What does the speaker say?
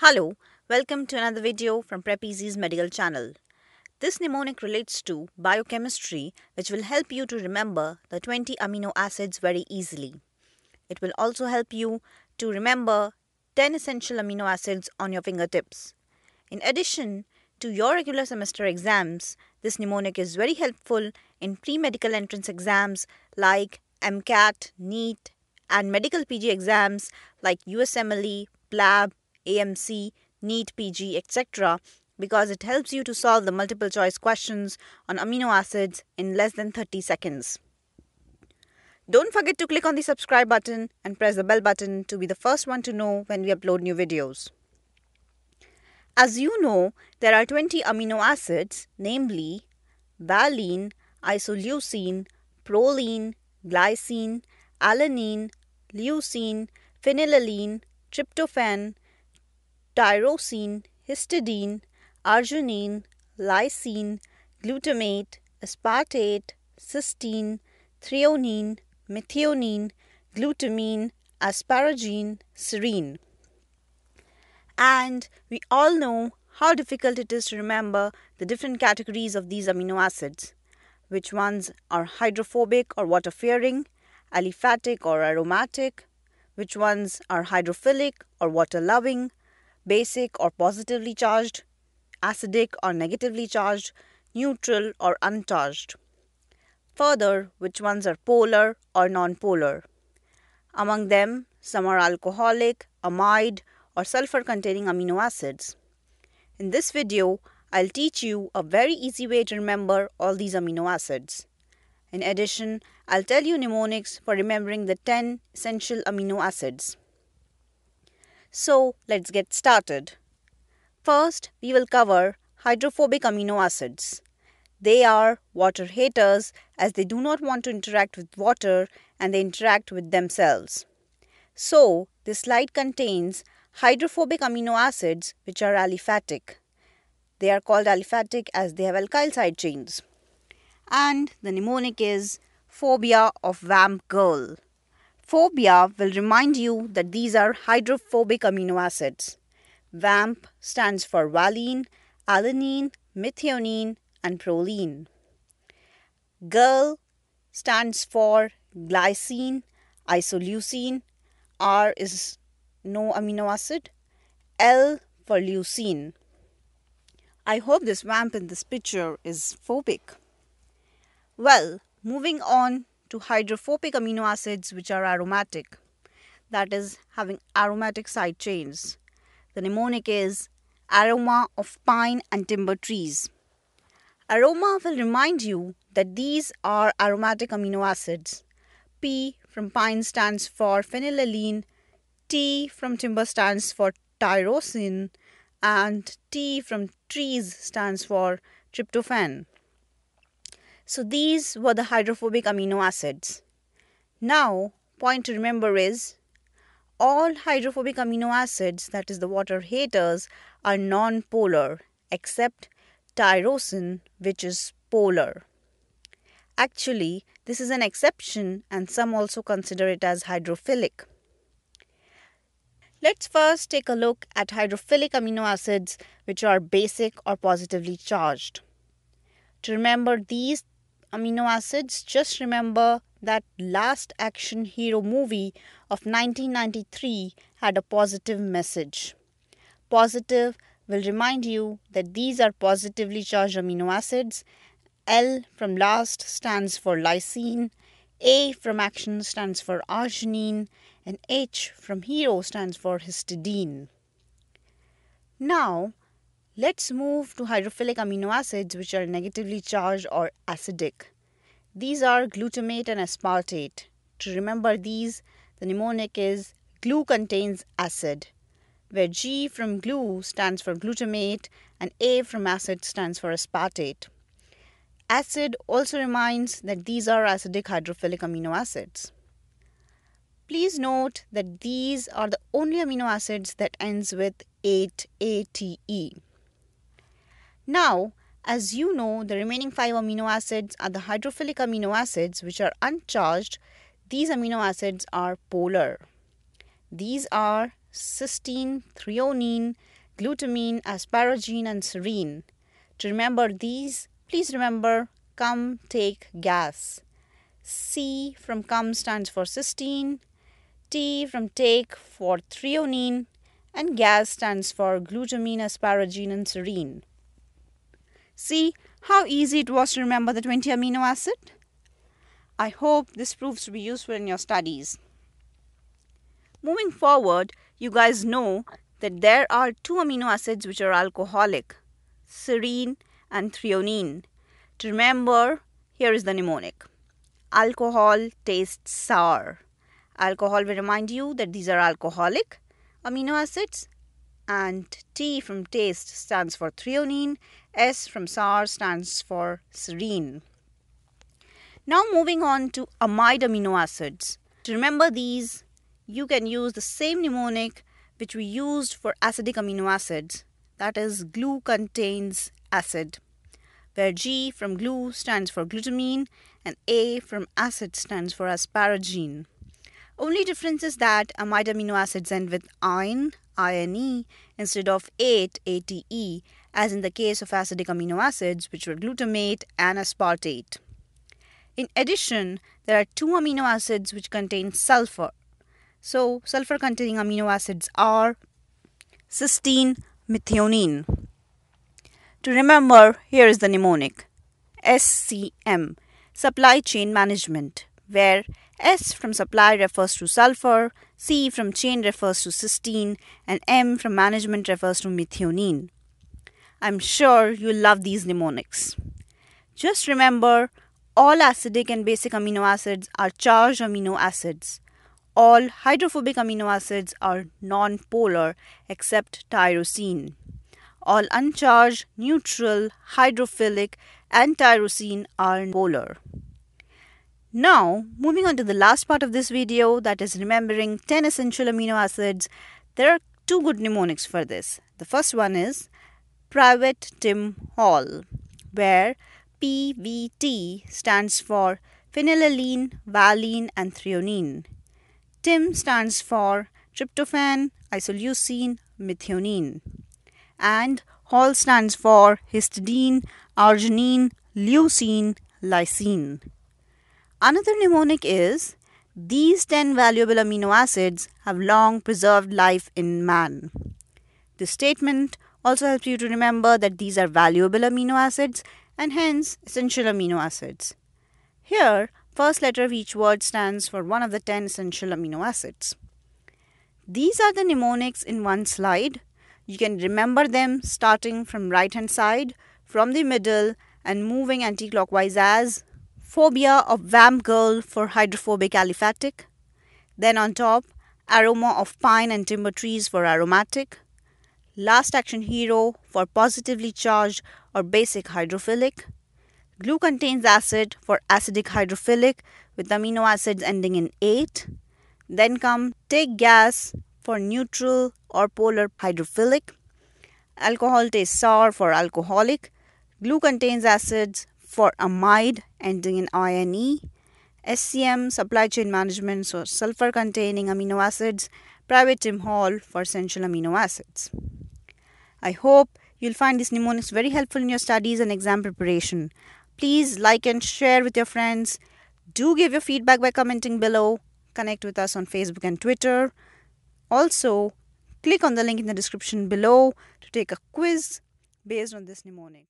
Hello, welcome to another video from PrepEZ's medical channel. This mnemonic relates to biochemistry which will help you to remember the 20 amino acids very easily. It will also help you to remember 10 essential amino acids on your fingertips. In addition to your regular semester exams, this mnemonic is very helpful in pre-medical entrance exams like MCAT, NEET and medical PG exams like USMLE, PLAB, AMC, NEET PG, etc. because it helps you to solve the multiple choice questions on amino acids in less than 30 seconds. Don't forget to click on the subscribe button and press the bell button to be the first one to know when we upload new videos. As you know, there are 20 amino acids, namely valine, isoleucine, proline, glycine, alanine, leucine, phenylalanine, tryptophan, tyrosine, histidine, arginine, lysine, glutamate, aspartate, cysteine, threonine, methionine, glutamine, asparagine, serine. And we all know how difficult it is to remember the different categories of these amino acids. Which ones are hydrophobic or water fearing, aliphatic or aromatic, which ones are hydrophilic or water loving, basic or positively charged, acidic or negatively charged, neutral or uncharged. Further, which ones are polar or non-polar. Among them, some are alcoholic, amide or sulfur containing amino acids. In this video, I'll teach you a very easy way to remember all these amino acids. In addition, I'll tell you mnemonics for remembering the 10 essential amino acids. So let's get started. First, we will cover hydrophobic amino acids. They are water haters as they do not want to interact with water and they interact with themselves. So, this slide contains hydrophobic amino acids which are aliphatic. They are called aliphatic as they have alkyl side chains. And the mnemonic is phobia of vamp girl. Phobia will remind you that these are hydrophobic amino acids. VAMP stands for valine, alanine, methionine, and proline. GIRL stands for glycine, isoleucine, R is no amino acid, L for leucine. I hope this vamp in this picture is phobic. Well, moving on to hydrophobic amino acids which are aromatic, that is, having aromatic side chains. The mnemonic is aroma of pine and timber trees. Aroma will remind you that these are aromatic amino acids. P from pine stands for phenylalanine, T from timber stands for tyrosine, and T from trees stands for tryptophan. So these were the hydrophobic amino acids. Now, point to remember is all hydrophobic amino acids, that is the water haters, are non-polar except tyrosine which is polar. Actually, this is an exception and some also consider it as hydrophilic. Let's first take a look at hydrophilic amino acids which are basic or positively charged. To remember these amino acids, just remember that Last Action Hero movie of 1993 had a positive message. Positive will remind you that these are positively charged amino acids. L from last stands for lysine, A from action stands for arginine, and H from hero stands for histidine. Now, Let's move to hydrophilic amino acids which are negatively charged or acidic. These are glutamate and aspartate. To remember these, the mnemonic is glue contains acid, where G from glue stands for glutamate and A from acid stands for aspartate. Acid also reminds that these are acidic hydrophilic amino acids. Please note that these are the only amino acids that ends with 8-ATE. Now, as you know, the remaining five amino acids are the hydrophilic amino acids which are uncharged. These amino acids are polar. These are cysteine, threonine, glutamine, asparagine, and serine. To remember these, please remember come, take, gas. C from come stands for cysteine, T from take for threonine, and gas stands for glutamine, asparagine, and serine. See how easy it was to remember the 20 amino acid? I hope this proves to be useful in your studies. Moving forward, you guys know that there are two amino acids which are alcoholic, serine and threonine. To remember, here is the mnemonic. Alcohol tastes sour. Alcohol will remind you that these are alcoholic amino acids and T from taste stands for threonine, S from sour stands for serine. Now moving on to amide amino acids. To remember these, you can use the same mnemonic which we used for acidic amino acids, that is glue contains acid, where G from glue stands for glutamine and A from acid stands for asparagine. Only difference is that um, amide amino acids end with ine, ine, instead of ate, ate, as in the case of acidic amino acids, which were glutamate and aspartate. In addition, there are two amino acids which contain sulfur, so, sulfur containing amino acids are cysteine, methionine. To remember, here is the mnemonic SCM, Supply Chain Management, where S from supply refers to sulfur, C from chain refers to cysteine, and M from management refers to methionine. I'm sure you love these mnemonics. Just remember, all acidic and basic amino acids are charged amino acids. All hydrophobic amino acids are non-polar except tyrosine. All uncharged, neutral, hydrophilic and tyrosine are polar. Now, moving on to the last part of this video that is remembering 10 essential amino acids, there are two good mnemonics for this. The first one is Private Tim Hall, where PVT stands for phenylalanine, valine and threonine. TIM stands for tryptophan, isoleucine, methionine. And Hall stands for histidine, arginine, leucine, lysine. Another mnemonic is these 10 valuable amino acids have long preserved life in man. This statement also helps you to remember that these are valuable amino acids and hence essential amino acids. Here, First letter of each word stands for one of the 10 essential amino acids. These are the mnemonics in one slide. You can remember them starting from right hand side, from the middle and moving anti-clockwise as phobia of vamp girl for hydrophobic aliphatic. Then on top, aroma of pine and timber trees for aromatic. Last action hero for positively charged or basic hydrophilic. Glue contains acid for acidic hydrophilic with amino acids ending in 8. Then come take gas for neutral or polar hydrophilic. Alcohol tastes sour for alcoholic. Glue contains acids for amide ending in INE. SCM supply chain management so sulfur containing amino acids. Private Tim Hall for essential amino acids. I hope you'll find these mnemonics very helpful in your studies and exam preparation. Please like and share with your friends. Do give your feedback by commenting below. Connect with us on Facebook and Twitter. Also, click on the link in the description below to take a quiz based on this mnemonic.